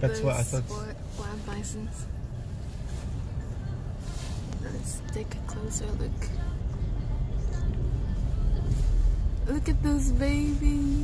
That's what I thought. Sport lab license. Let's take a closer look. Look at those babies.